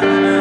time.